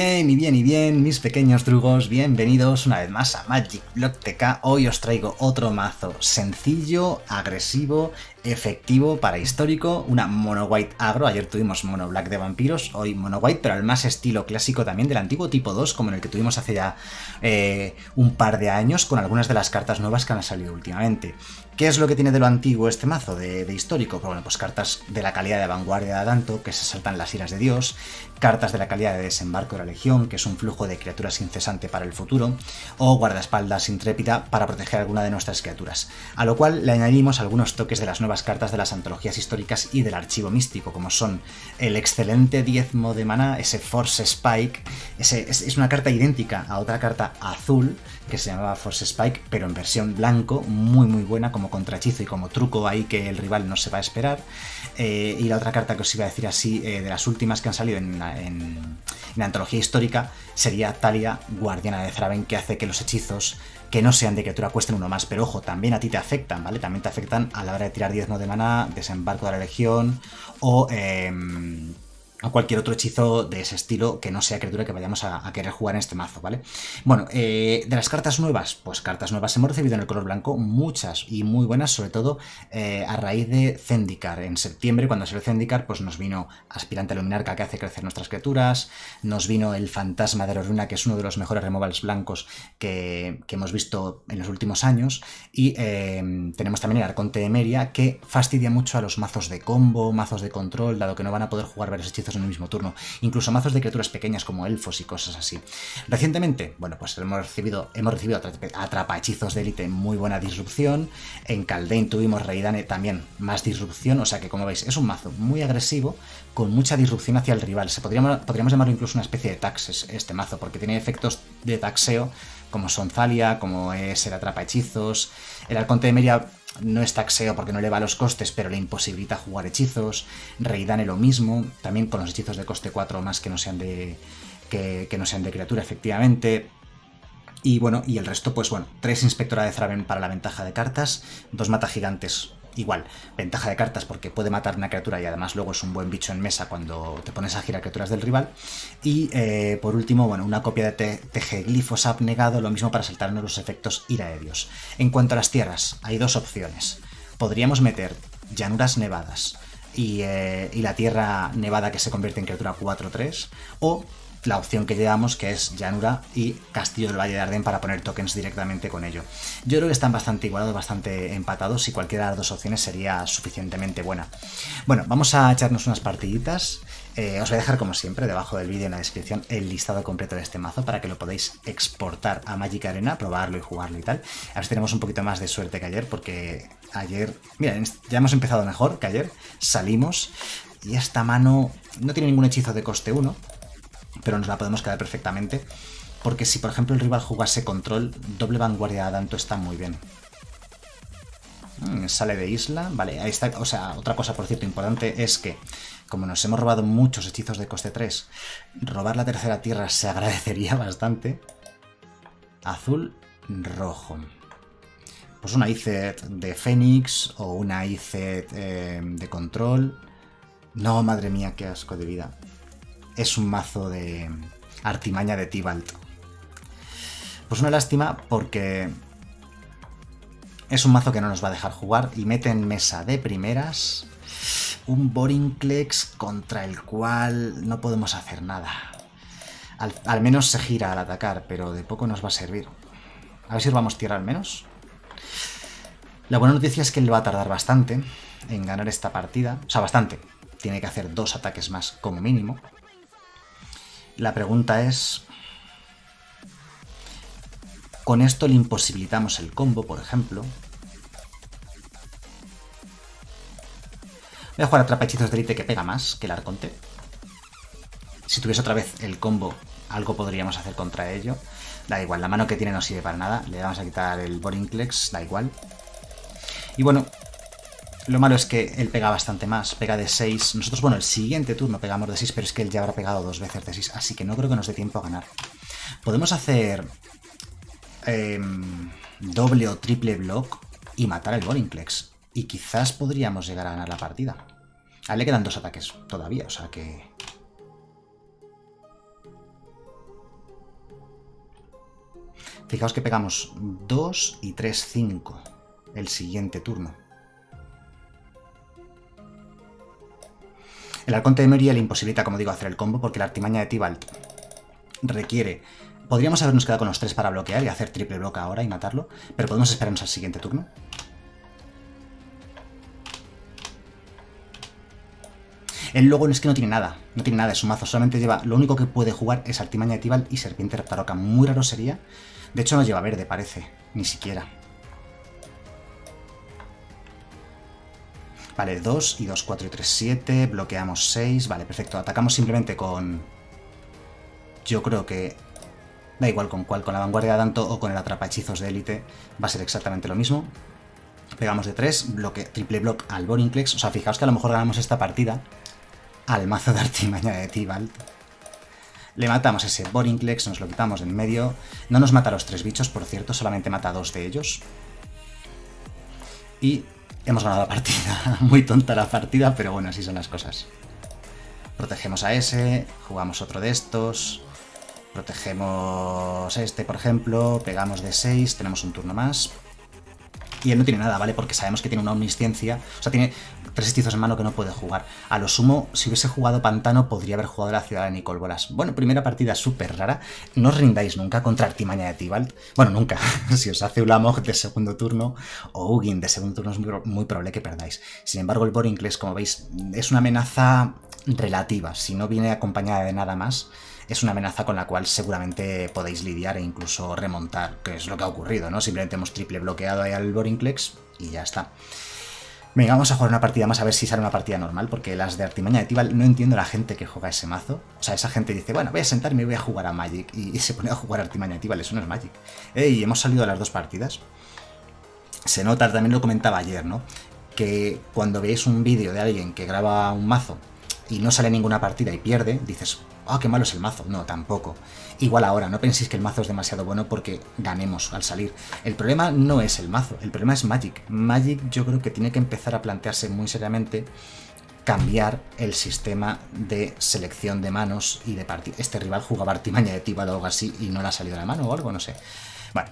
bien, y bien, y bien, mis pequeños drugos, bienvenidos una vez más a Magic Block TK. Hoy os traigo otro mazo sencillo, agresivo, efectivo para histórico, una mono white agro. Ayer tuvimos mono black de vampiros, hoy mono white, pero al más estilo clásico también del antiguo tipo 2, como en el que tuvimos hace ya eh, un par de años, con algunas de las cartas nuevas que han salido últimamente. ¿Qué es lo que tiene de lo antiguo este mazo, de, histórico? Pues bueno, pues cartas de la calidad de vanguardia de Adanto, que se saltan las iras de Dios, cartas de la calidad de desembarco de la Legión, que es un flujo de criaturas incesante para el futuro, o guardaespaldas intrépida para proteger alguna de nuestras criaturas. A lo cual le añadimos algunos toques de las nuevas cartas de las antologías históricas y del archivo místico, como son el excelente diezmo de maná, ese Force Spike, ese, es una carta idéntica a otra carta azul que se llamaba Force Spike, pero en versión blanco, muy muy buena como contrahechizo y como truco ahí que el rival no se va a esperar. Eh, y la otra carta que os iba a decir así, eh, de las últimas que han salido en, la antología histórica, sería Talia, Guardiana de Thraben, que hace que los hechizos que no sean de criatura cuesten uno más, pero ojo, también a ti te afectan, ¿vale? También te afectan a la hora de tirar diezmo de mana, desembarco de la legión o... Em, o cualquier otro hechizo de ese estilo que no sea criatura que vayamos a, querer jugar en este mazo, ¿vale? Bueno, eh, de las cartas nuevas, pues cartas nuevas hemos recibido en el color blanco muchas y muy buenas, sobre todo eh, a raíz de Zendikar. En septiembre, cuando salió Zendikar, pues nos vino Aspirante Luminarca que hace crecer nuestras criaturas, nos vino el Fantasma de la Runa, que es uno de los mejores removals blancos que, hemos visto en los últimos años, y eh, tenemos también el Arconte de Meria, que fastidia mucho a los mazos de combo, mazos de control, dado que no van a poder jugar varios hechizos en el mismo turno, incluso mazos de criaturas pequeñas como elfos y cosas así. Recientemente, bueno, pues hemos recibido, hemos recibido de élite muy buena disrupción, en Caldein tuvimos Reidane también más disrupción, o sea que como veis es un mazo muy agresivo, con mucha disrupción hacia el rival, se podríamos, podríamos llamarlo incluso una especie de taxes este mazo, porque tiene efectos de taxeo como son Zalia, como es el atrapa hechizos, el Arconte de Meria no es taxeo porque no le va los costes, pero le imposibilita jugar hechizos. Reidane lo mismo, también con los hechizos de coste 4 más que no sean de, que, no sean de criatura, efectivamente. Y bueno, y el resto, pues bueno, tres Inspectora de Thraben para la ventaja de cartas, dos Mata Gigantes igual, ventaja de cartas porque puede matar una criatura y además luego es un buen bicho en mesa cuando te pones a girar criaturas del rival. Y eh, por último, bueno, una copia de Tejeglifos abnegado, lo mismo para saltarnos los efectos ira. En cuanto a las tierras, hay dos opciones. Podríamos meter llanuras nevadas y, eh, y la tierra nevada que se convierte en criatura 4-3, o la opción que llevamos, que es Llanura y Castillo del Valle de Arden para poner tokens directamente con ello. Yo creo que están bastante igualados, bastante empatados y cualquiera de las dos opciones sería suficientemente buena. Bueno, vamos a echarnos unas partiditas. Eh, os voy a dejar como siempre debajo del vídeo en la descripción el listado completo de este mazo para que lo podáis exportar a Magic Arena, probarlo y jugarlo y tal. A ver si tenemos un poquito más de suerte que ayer porque ayer, mira, ya hemos empezado mejor que ayer, salimos y esta mano no tiene ningún hechizo de coste 1, pero nos la podemos quedar perfectamente. Porque si, por ejemplo, el rival jugase control, doble vanguardia de Danto está muy bien. Mm, sale de isla, vale, ahí está. O sea, otra cosa, por cierto, importante es que, como nos hemos robado muchos hechizos de coste 3, robar la tercera tierra se agradecería bastante. Azul, rojo. Pues una ICET de Fénix o una ICET eh, de control. No, madre mía, qué asco de vida es un mazo de artimaña de Tibalt. Pues una lástima porque es un mazo que no nos va a dejar jugar y mete en mesa de primeras un Borinclex contra el cual no podemos hacer nada. Al, menos se gira al atacar, pero de poco nos va a servir. A ver si robamos tierra al menos. La buena noticia es que él va a tardar bastante en ganar esta partida. O sea, bastante. Tiene que hacer dos ataques más como mínimo. La pregunta es... Con esto le imposibilitamos el combo, por ejemplo. Voy a jugar Atrapa Hechizos de Elite que pega más que el Arconte. Si tuviese otra vez el combo, algo podríamos hacer contra ello. Da igual, la mano que tiene no sirve para nada. Le vamos a quitar el Borinclex, da igual. Y bueno, lo malo es que él pega bastante más, pega de 6. Nosotros, bueno, el siguiente turno pegamos de 6, pero es que él ya habrá pegado dos veces de 6, así que no creo que nos dé tiempo a ganar. Podemos hacer em, doble o triple block y matar el Borinclex. Y quizás podríamos llegar a ganar la partida. A él le quedan dos ataques todavía, o sea que... Fijaos que pegamos 2 y 3, 5 el siguiente turno. El Arconte de Meria le imposibilita, como digo, hacer el combo porque la artimaña de Tibalt requiere... Podríamos habernos quedado con los tres para bloquear y hacer triple bloque ahora y matarlo, pero podemos esperarnos al siguiente turno. Él luego es que no tiene nada, no tiene nada, es un mazo, solamente lleva, lo único que puede jugar es Artimaña de Tibalt y Serpiente Reptaroca, muy raro sería. De hecho no lleva verde, parece, ni siquiera. Vale, 2 y 2, 4 y 3, 7, bloqueamos 6, vale, perfecto, atacamos simplemente con... Yo creo que Da igual con cuál, con la vanguardia de Danto o con el atrapachizos de élite, va a ser exactamente lo mismo. Pegamos de 3, bloque, triple block al Borinclex. O sea, fijaos que a lo mejor ganamos esta partida al mazo de artimaña de Tibalt. Le matamos ese Borinclex, nos lo quitamos en medio. No nos mata a los tres bichos, por cierto, solamente mata a dos de ellos. Y hemos ganado la partida. Muy tonta la partida, pero bueno, así son las cosas. Protegemos a ese, jugamos otro de estos. Protegemos este, por ejemplo, pegamos de 6, tenemos un turno más. Y él no tiene nada, ¿vale? Porque sabemos que tiene una omnisciencia. O sea, tiene tres hechizos en mano que no puede jugar. A lo sumo, si hubiese jugado Pantano, podría haber jugado la ciudad de Nicol Bolas. Bueno, primera partida súper rara. No os rindáis nunca contra Artimaña de Tibalt. Bueno, nunca. si os hace Ulamog de segundo turno o Ugin de segundo turno, es muy, probable que perdáis. Sin embargo, el Borincles, como veis, es una amenaza relativa. Si no viene acompañada de nada más, es una amenaza con la cual seguramente podéis lidiar e incluso remontar, que es lo que ha ocurrido, ¿no? Simplemente hemos triple bloqueado ahí al Borinclex y ya está. Venga, vamos a jugar una partida más a ver si sale una partida normal, porque las de Artimaña de Tibal no entiendo la gente que juega ese mazo. O sea, esa gente dice, bueno, voy a sentarme y voy a jugar a Magic, y, se pone a jugar Artimaña de Tibal, eso no es Magic. Y hemos salido a las dos partidas. Se nota, también lo comentaba ayer, ¿no? Que cuando veis un vídeo de alguien que graba un mazo y no sale ninguna partida y pierde, dices, ah, qué malo es el mazo. No, tampoco. Igual ahora, no penséis que el mazo es demasiado bueno porque ganemos al salir. El problema no es el mazo, el problema es Magic. Magic yo creo que tiene que empezar a plantearse muy seriamente cambiar el sistema de selección de manos y de partida. Este rival jugaba artimaña de Tibal o algo así y no le ha salido la mano o algo, no sé. Bueno,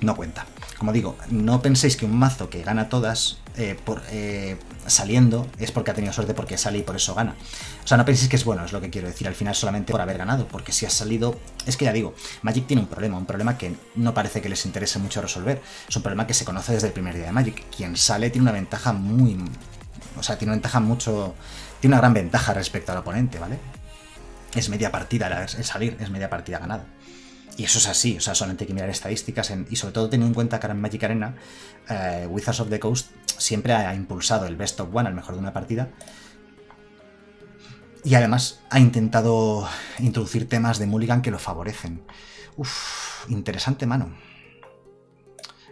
no cuenta. Como digo, no penséis que un mazo que gana todas eh, por, eh, saliendo es porque ha tenido suerte porque sale y por eso gana. O sea, no penséis que es bueno, es lo que quiero decir, al final solamente por haber ganado, porque si has salido... Es que ya digo, Magic tiene un problema, un problema que no parece que les interese mucho resolver. Es un problema que se conoce desde el primer día de Magic. Quien sale tiene una ventaja muy... O sea, tiene una ventaja mucho... Tiene una gran ventaja respecto al oponente, ¿vale? Es media partida el salir, es media partida ganada. Y eso es así, o sea, solamente hay que mirar estadísticas y sobre todo teniendo en cuenta que en Magic Arena, eh, Wizards of the Coast siempre ha impulsado el best of one al mejor de una partida. Y además ha intentado introducir temas de Mulligan que lo favorecen. Uf, interesante mano.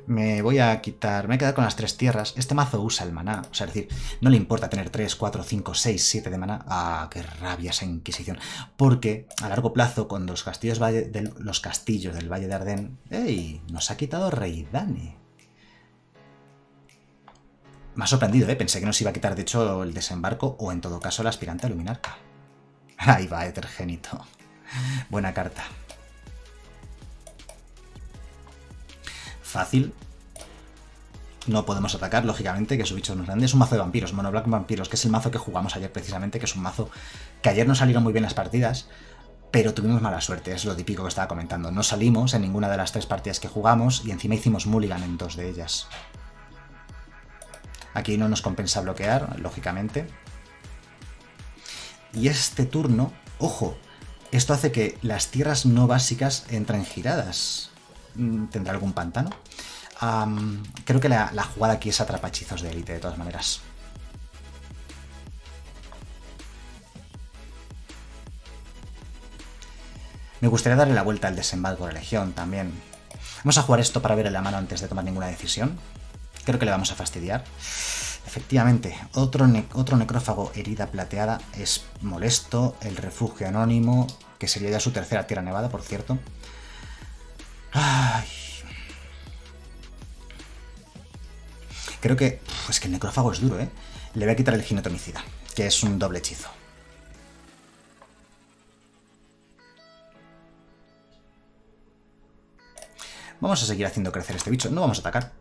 Me voy a quitar, me a quedar con las tres tierras. Este mazo usa el maná, o sea, es decir, no le importa tener 3, 4, 5, 6, 7 de maná. Ah, qué rabia esa Inquisición. Porque a largo plazo, con los castillos, del, los castillos del Valle de Arden, ¡ey! Nos ha quitado Rey Dani. Me ha sorprendido, ¿eh? Pensé que nos iba a quitar, de hecho, el desembarco o en todo caso el aspirante a luminarca. Ahí va, Etergénito. Buena carta. fácil. No podemos atacar, lógicamente, que su bicho es más grande. Es un mazo de vampiros, Mono Black Vampiros, que es el mazo que jugamos ayer precisamente, que es un mazo que ayer no salieron muy bien las partidas, pero tuvimos mala suerte, es lo típico que estaba comentando. No salimos en ninguna de las tres partidas que jugamos y encima hicimos mulligan en dos de ellas. Aquí no nos compensa bloquear, lógicamente. Y este turno, ojo, esto hace que las tierras no básicas entren giradas. Mm, tendrá algún pantano. Creo que la, jugada aquí es atrapachizos de élite, de todas maneras. Me gustaría darle la vuelta al desembarco de Legión también. Vamos a jugar esto para ver en la mano antes de tomar ninguna decisión. Creo que le vamos a fastidiar. Efectivamente, otro, otro necrófago herida plateada es molesto. El refugio anónimo, que sería ya su tercera tierra nevada, por cierto. Ay. Creo que... es que el necrófago es duro, ¿eh? Le voy a quitar el ginetomicida, que es un doble hechizo. Vamos a seguir haciendo crecer este bicho. No vamos a atacar.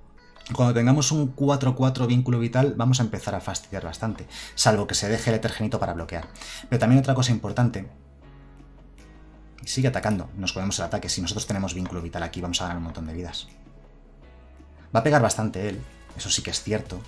Cuando tengamos un 4-4 vínculo vital, vamos a empezar a fastidiar bastante. Salvo que se deje el etergenito para bloquear. Pero también otra cosa importante. Sigue atacando. Nos comemos el ataque. Si nosotros tenemos vínculo vital aquí, vamos a ganar un montón de vidas. Va a pegar bastante él. Eso sí que es cierto.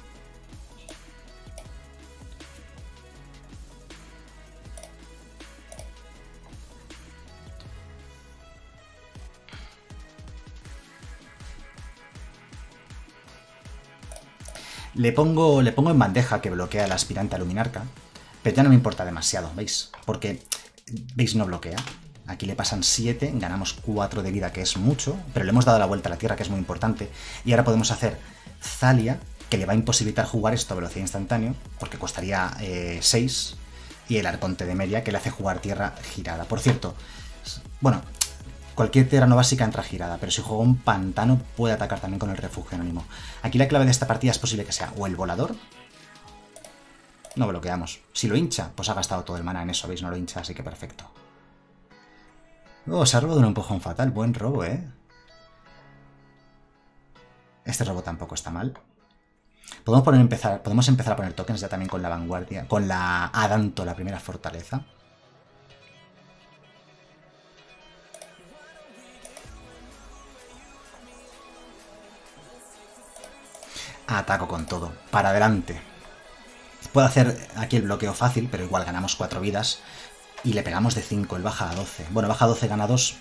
Le pongo, le pongo en bandeja que bloquea el aspirante a Luminarca, pero ya no me importa demasiado, ¿veis? Porque, ¿veis? No bloquea. Aquí le pasan 7, ganamos 4 de vida, que es mucho, pero le hemos dado la vuelta a la Tierra, que es muy importante. Y ahora podemos hacer Zalia, que le va a imposibilitar jugar esto a velocidad instantánea, porque costaría 6, eh, y el Arconte de Media, que le hace jugar Tierra girada. Por cierto, bueno, Cualquier tierra no básica entra girada, pero si juego un pantano puede atacar también con el refugio anónimo. Aquí la clave de esta partida es posible que sea o el volador. No bloqueamos. Si lo hincha, pues ha gastado todo el mana en eso, ¿veis? No lo hincha, así que perfecto. Oh, se ha robado un empujón fatal. Buen robo, ¿eh? Este robo tampoco está mal. Podemos, empezar, podemos empezar a poner tokens ya también con la vanguardia, con la Adanto, la primera fortaleza. ataco con todo. Para adelante. Puedo hacer aquí el bloqueo fácil, pero igual ganamos 4 vidas. Y le pegamos de 5, él baja a 12. Bueno, baja a 12, gana 2.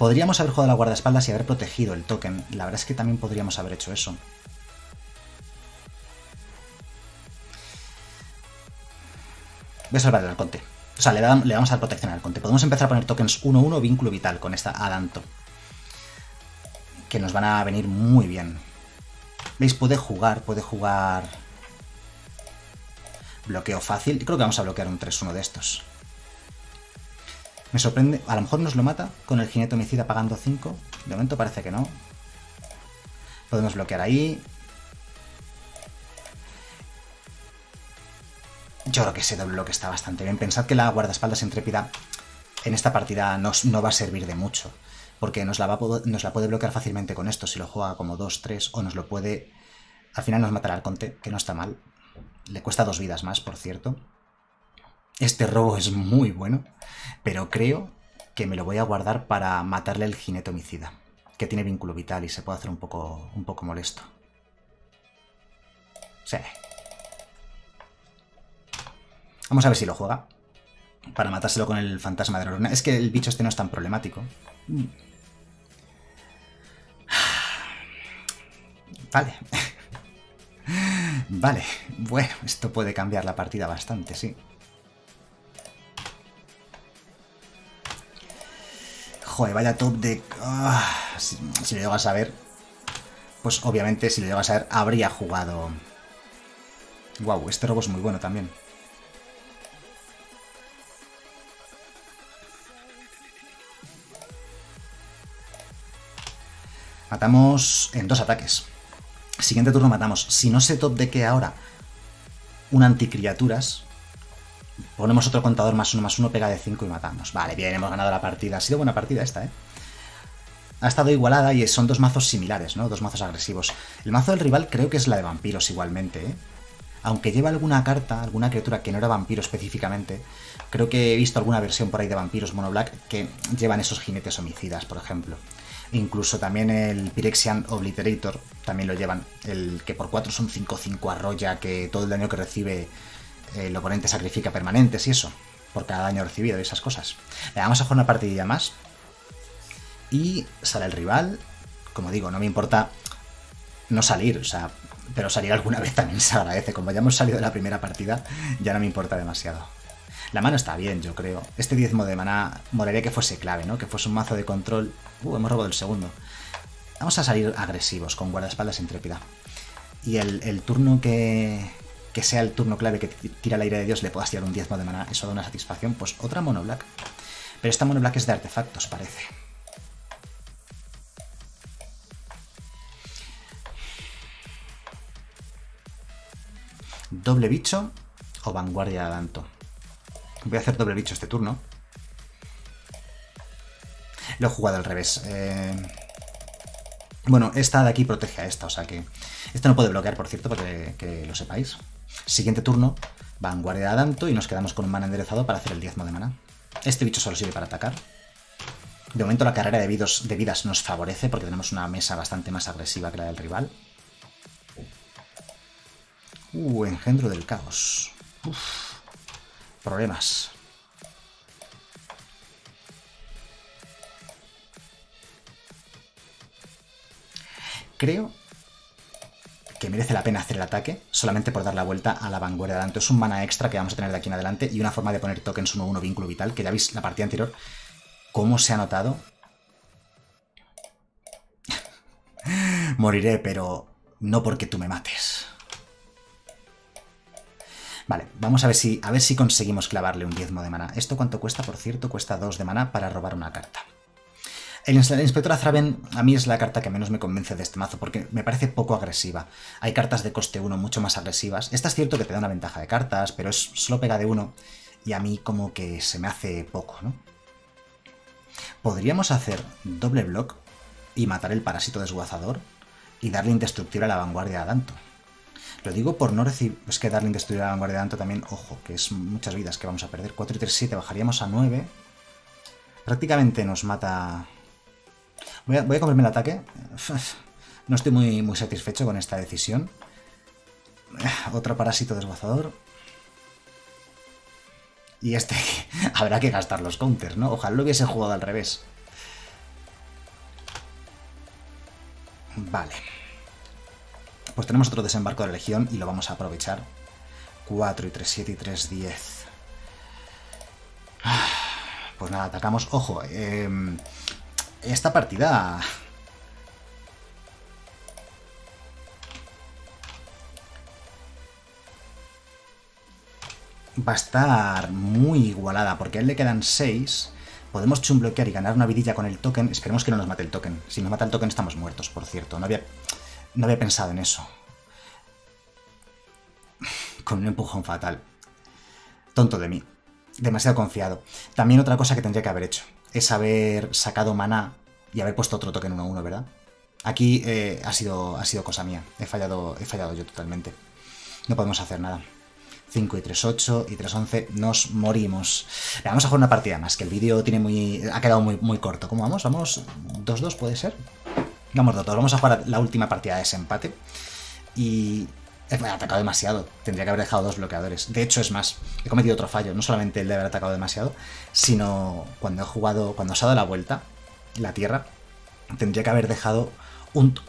Podríamos haber jugado la guardaespaldas y haber protegido el token. La verdad es que también podríamos haber hecho eso. Voy a salvar el Arconte. O sea, le, vamos a dar protección al Arconte. Podemos empezar a poner tokens 1-1 vínculo vital con esta Adanto. Que nos van a venir muy bien. ¿Veis? Puede jugar, puede jugar... Bloqueo fácil. Creo que vamos a bloquear un 3-1 de estos. Me sorprende... A lo mejor nos lo mata con el jinete homicida pagando 5. De momento parece que no. Podemos bloquear ahí. Yo creo que ese doble bloque está bastante bien. Pensad que la guardaespaldas intrépida en esta partida no, no va a servir de mucho porque nos la, va nos la puede bloquear fácilmente con esto si lo juega como 2-3 o nos lo puede... Al final nos matará al conte, que no está mal. Le cuesta dos vidas más, por cierto. Este robo es muy bueno, pero creo que me lo voy a guardar para matarle el jinete homicida, que tiene vínculo vital y se puede hacer un poco, un poco molesto. Sí. Vamos a ver si lo juega. Para matárselo con el fantasma de la luna. Es que el bicho este no es tan problemático. Vale. vale. Bueno, esto puede cambiar la partida bastante, sí. Joder, vaya top de... Ah, si, lo llego a saber... Pues obviamente si lo llego a saber habría jugado... Wow, este robo es muy bueno también. Matamos en dos ataques. Siguiente turno matamos. Si no se top de que ahora un anticriaturas, ponemos otro contador más uno más uno, pega de 5 y matamos. Vale, bien, hemos ganado la partida. Ha sido buena partida esta, ¿eh? Ha estado igualada y son dos mazos similares, ¿no? Dos mazos agresivos. El mazo del rival creo que es la de vampiros igualmente, ¿eh? Aunque lleva alguna carta, alguna criatura que no era vampiro específicamente, creo que he visto alguna versión por ahí de vampiros mono black que llevan esos jinetes homicidas, por ejemplo. Incluso también el Pyrexian Obliterator también lo llevan. El que por 4 son 5-5 arrolla, que todo el daño que recibe el oponente sacrifica permanentes y eso. Por cada daño recibido y esas cosas. Le vamos a jugar una partidilla más. Y sale el rival. Como digo, no me importa no salir, o sea, pero salir alguna vez también se agradece. Como ya hemos salido de la primera partida, ya no me importa demasiado. La mano está bien, yo creo. Este diezmo de maná molaría que fuese clave, ¿no? Que fuese un mazo de control. Uh, hemos robado el segundo. Vamos a salir agresivos con guardaespaldas intrépida. Y el, turno que, que sea el turno clave que tira el aire de Dios le puedas tirar un diezmo de maná, eso da una satisfacción. Pues otra mono black. Pero esta mono black es de artefactos, parece. Doble bicho o vanguardia de Voy a hacer doble bicho este turno. Lo he jugado al revés. Eh, bueno, esta de aquí protege a esta, o sea que... Esta no puede bloquear, por cierto, para que, lo sepáis. Siguiente turno, vanguardia de Adanto y nos quedamos con un mana enderezado para hacer el diezmo de mana. Este bicho solo sirve para atacar. De momento la carrera de, de vidas nos favorece porque tenemos una mesa bastante más agresiva que la del rival. Uh, engendro del caos. Problemas. Creo que merece la pena hacer el ataque solamente por dar la vuelta a la vanguardia de Danto. Es un mana extra que vamos a tener de aquí en adelante y una forma de poner tokens 1-1 vínculo vital, que ya veis la partida anterior cómo se ha notado. Moriré, pero no porque tú me mates. Vale, vamos a ver si, a ver si conseguimos clavarle un diezmo de mana. ¿Esto cuánto cuesta? Por cierto, cuesta 2 de mana para robar una carta. El, Inspector Azraven a mí es la carta que menos me convence de este mazo porque me parece poco agresiva. Hay cartas de coste 1 mucho más agresivas. Esta es cierto que te da una ventaja de cartas, pero es solo pega de 1 y a mí como que se me hace poco, ¿no? Podríamos hacer doble block y matar el parásito desguazador y darle indestructible a la vanguardia de Adanto. Lo digo por no recibir... Es que darle indestructible a la vanguardia de Adanto también, ojo, que es muchas vidas que vamos a perder. 4 y 3, 7, bajaríamos a 9. Prácticamente nos mata... Voy a, voy comerme el ataque. No estoy muy, muy satisfecho con esta decisión. Otro parásito desguazador. Y este habrá que gastar los counters, ¿no? Ojalá lo hubiese jugado al revés. Vale. Pues tenemos otro desembarco de Legión y lo vamos a aprovechar. 4 y 3, 7 y 3, 10. Pues nada, atacamos. Ojo, em, esta partida... Va a estar muy igualada, porque a él le quedan 6. Podemos chumbloquear y ganar una vidilla con el token. Esperemos que no nos mate el token. Si nos mata el token estamos muertos, por cierto. No había, no había pensado en eso. Con un empujón fatal. Tonto de mí. Demasiado confiado. También otra cosa que tendría que haber hecho es haber sacado maná y haber puesto otro token 1-1, ¿verdad? Aquí eh, ha, sido, ha sido cosa mía. He fallado, he fallado yo totalmente. No podemos hacer nada. 5 y 3, 8 y 3, 11, nos morimos. vamos a jugar una partida más, que el vídeo tiene muy, ha quedado muy, muy corto. ¿Cómo vamos? ¿Vamos 2-2 puede ser? Vamos 2-2, vamos a jugar la última partida de ese empate. Y he atacado demasiado, tendría que haber dejado dos bloqueadores. De hecho, es más, he cometido otro fallo, no solamente el de haber atacado demasiado, sino cuando he jugado, cuando se ha dado la vuelta, la tierra, tendría que haber dejado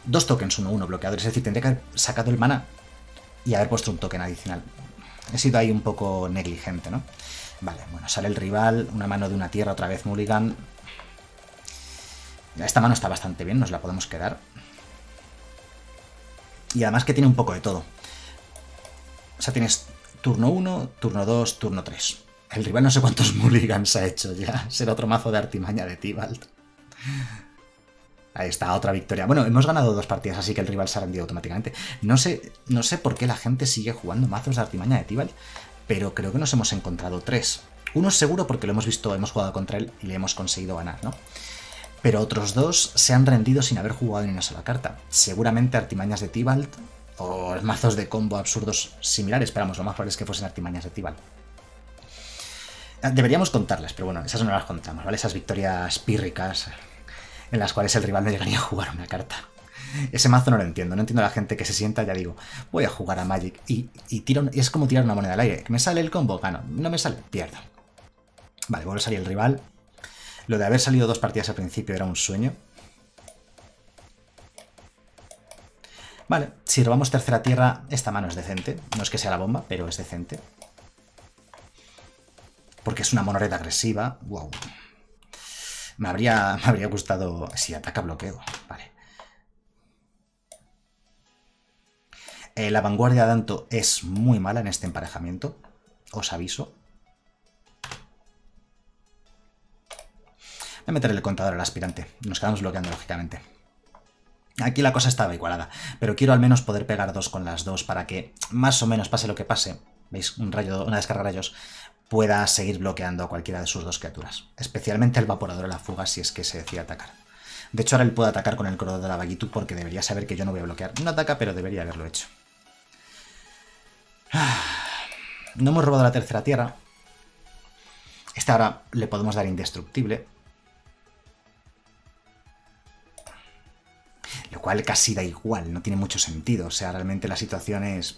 dos tokens 1-1 bloqueadores, es decir, tendría que haber sacado el mana y haber puesto un token adicional. He sido ahí un poco negligente, ¿no? Vale, bueno, sale el rival, una mano de una tierra, otra vez Mulligan. Esta mano está bastante bien, nos la podemos quedar. Y además que tiene un poco de todo. O sea, tienes turno 1, turno 2, turno 3. El rival no sé cuántos mulligans ha hecho ya. Será otro mazo de artimaña de Tibalt. Ahí está, otra victoria. Bueno, hemos ganado dos partidas, así que el rival se ha rendido automáticamente. No sé, no sé por qué la gente sigue jugando mazos de artimaña de Tibalt, pero creo que nos hemos encontrado tres. Uno seguro porque lo hemos visto, hemos jugado contra él y le hemos conseguido ganar, ¿no? Pero otros dos se han rendido sin haber jugado ni una sola carta. Seguramente artimañas de Tibalt o mazos de combo absurdos similares, esperamos, lo más probable es que fuesen artimañas de Tibalt. Deberíamos contarlas, pero bueno, esas no las contamos, ¿vale? Esas victorias pírricas en las cuales el rival no llegaría a jugar una carta. Ese mazo no lo entiendo, no entiendo a la gente que se sienta, ya digo, voy a jugar a Magic y, y tiro, es como tirar una moneda al aire. ¿Me sale el combo? Gano. ¿No me sale? Pierdo. Vale, vuelve a salir el rival. Lo de haber salido dos partidas al principio era un sueño. Vale, si robamos tercera tierra, esta mano es decente. No es que sea la bomba, pero es decente. Porque es una monoreda agresiva. Wow. Me habría, me habría gustado... Si ataca bloqueo, vale. Eh, la vanguardia de Danto es muy mala en este emparejamiento. Os aviso. Voy a meter el contador al aspirante. Nos quedamos bloqueando, lógicamente. Aquí la cosa estaba igualada, pero quiero al menos poder pegar dos con las dos para que más o menos pase lo que pase. ¿Veis? Un rayo, una descarga de rayos pueda seguir bloqueando a cualquiera de sus dos criaturas. Especialmente el Vaporador de la Fuga si es que se decide atacar. De hecho, ahora él puede atacar con el Corredor de la Vaguitud porque debería saber que yo no voy a bloquear. No ataca, pero debería haberlo hecho. No hemos robado la tercera tierra. Esta ahora le podemos dar indestructible. Cual casi da igual, no tiene mucho sentido. O sea, realmente la situación es...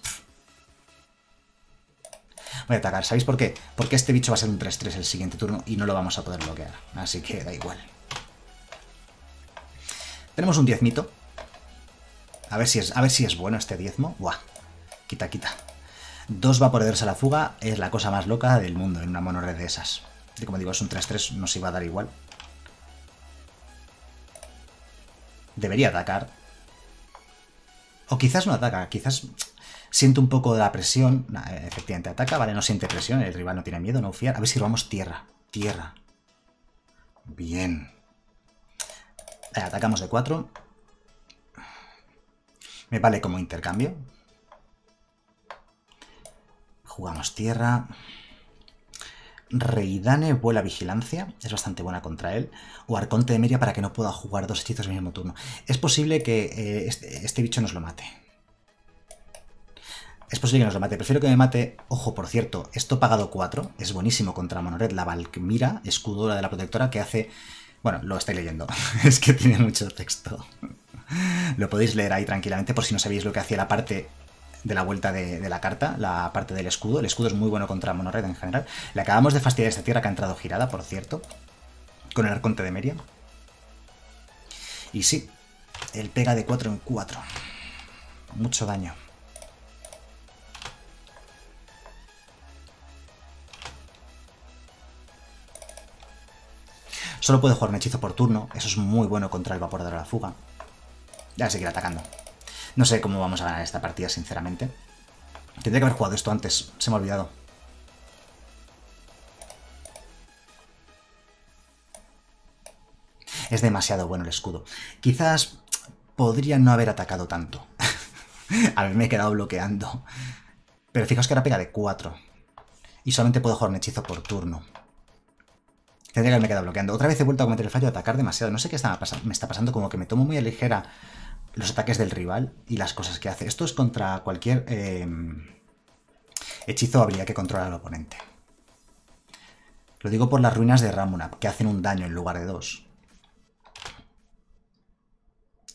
Voy a atacar. ¿Sabéis por qué? Porque este bicho va a ser un 3-3 el siguiente turno y no lo vamos a poder bloquear. Así que da igual. Tenemos un diezmito. A ver si es, a ver si es bueno este diezmo. Buah. Quita, quita. Dos vaporadores a la fuga es la cosa más loca del mundo en una monored de esas. Y como digo, es un 3-3, nos iba a dar igual. Debería atacar. O quizás no ataca, quizás siente un poco de la presión. efectivamente, ataca, vale, no siente presión, el rival no tiene miedo, no fiar. A ver si robamos tierra, tierra. Bien. atacamos de 4. Me vale como intercambio. Jugamos tierra. Reidane vuela vigilancia, es bastante buena contra él. O Arconte de Meria para que no pueda jugar dos hechizos el mismo turno. Es posible que eh, este, este, bicho nos lo mate. Es posible que nos lo mate. Prefiero que me mate. Ojo, por cierto, esto pagado 4 es buenísimo contra Monored, la Valkmira, escudora de la protectora, que hace. Bueno, lo estoy leyendo. es que tiene mucho texto. lo podéis leer ahí tranquilamente por si no sabéis lo que hacía la parte de la vuelta de, la carta, la parte del escudo. El escudo es muy bueno contra Monored en general. Le acabamos de fastidiar esta tierra que ha entrado girada, por cierto, con el Arconte de Meria. Y sí, él pega de 4 en 4. Mucho daño. Solo puede jugar un hechizo por turno, eso es muy bueno contra el vapor de la fuga. Ya seguir atacando. No sé cómo vamos a ganar esta partida, sinceramente. Tendría que haber jugado esto antes, se me ha olvidado. Es demasiado bueno el escudo. Quizás podría no haber atacado tanto. Haberme quedado bloqueando. Pero fijaos que ahora pega de 4. Y solamente puedo jugar un hechizo por turno. Tendría que haberme quedado bloqueando. Otra vez he vuelto a cometer el fallo de atacar demasiado. No sé qué me está pasando. Como que me tomo muy a ligera los ataques del rival y las cosas que hace. Esto es contra cualquier eh, hechizo habilidad que controla al oponente. Lo digo por las ruinas de Ramunap, que hacen un daño en lugar de dos.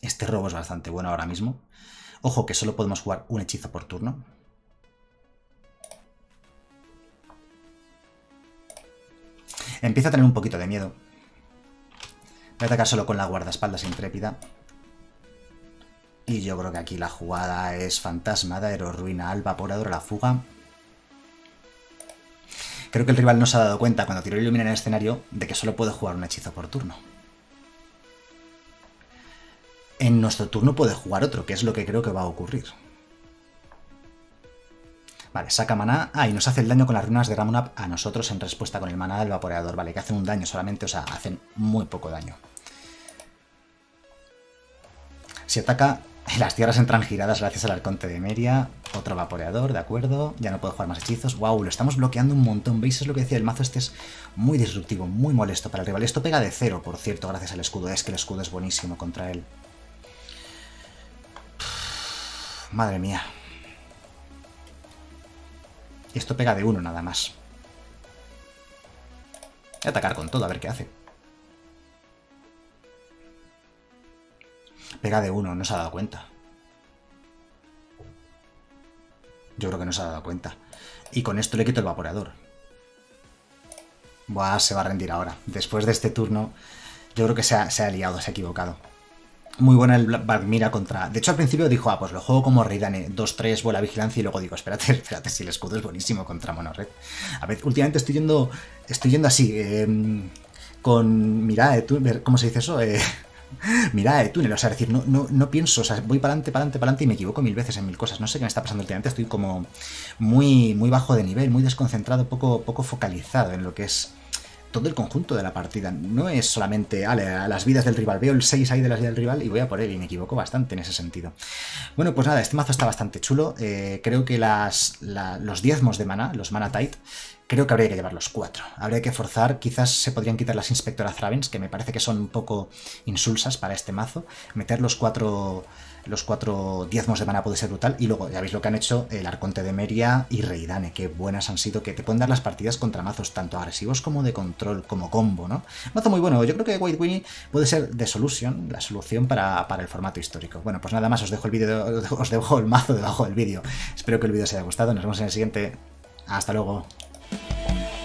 Este robo es bastante bueno ahora mismo. Ojo que solo podemos jugar un hechizo por turno. Empieza a tener un poquito de miedo. Voy a atacar solo con la guardaespaldas intrépida. Y yo creo que aquí la jugada es fantasma, Daero, ruina al vaporador a la fuga. Creo que el rival no se ha dado cuenta cuando tiró ilumina en el escenario de que solo puede jugar un hechizo por turno. En nuestro turno puede jugar otro, que es lo que creo que va a ocurrir. Vale, saca maná. Ah, y nos hace el daño con las runas de Ramunap a nosotros en respuesta con el maná del vaporador. Vale, que hacen un daño solamente, o sea, hacen muy poco daño. Si ataca, las tierras entran giradas gracias al arconte de Meria. Otro vaporeador, de acuerdo. Ya no puedo jugar más hechizos. Wow, lo estamos bloqueando un montón. ¿Veis? Es lo que decía el mazo. Este es muy disruptivo, muy molesto para el rival. Esto pega de cero, por cierto, gracias al escudo. Es que el escudo es buenísimo contra él. Madre mía. Esto pega de uno nada más. Voy a atacar con todo, a ver qué hace. Pega de uno, no se ha dado cuenta. Yo creo que no se ha dado cuenta. Y con esto le quito el vaporador. Buah, se va a rendir ahora. Después de este turno, yo creo que se ha, se ha liado, se ha equivocado. Muy buena el Mira contra... De hecho, al principio dijo, ah, pues lo juego como Reidane, 2-3, vuela vigilancia, y luego digo, espérate, espérate, si el escudo es buenísimo contra Monored. A ver, últimamente estoy yendo, estoy yendo así, em, con mirada de ¿cómo se dice eso? Eh, mirada de túnel, o sea, decir, no, no, no pienso, o sea, voy para adelante, para adelante, para adelante y me equivoco mil veces en mil cosas. No sé qué me está pasando últimamente, estoy como muy, muy bajo de nivel, muy desconcentrado, poco, poco focalizado en lo que es todo el conjunto de la partida. No es solamente, a las vidas del rival. Veo el 6 ahí de las vidas del rival y voy a por él y me equivoco bastante en ese sentido. Bueno, pues nada, este mazo está bastante chulo. Eh, creo que las, los diezmos de mana, los mana tight, creo que habría que llevar los cuatro. Habría que forzar, quizás se podrían quitar las Inspectoras Ravens, que me parece que son un poco insulsas para este mazo. Meter los cuatro los cuatro diezmos de mana puede ser brutal. Y luego, ya veis lo que han hecho el Arconte de Meria y Reidane, qué buenas han sido, que te pueden dar las partidas contra mazos tanto agresivos como de control, como combo, ¿no? Mazo muy bueno, yo creo que White Winnie puede ser de solución, la solución para, para el formato histórico. Bueno, pues nada más, os dejo el vídeo, os dejo el mazo debajo del vídeo. Espero que el vídeo os haya gustado, nos vemos en el siguiente. Hasta luego. Thank you.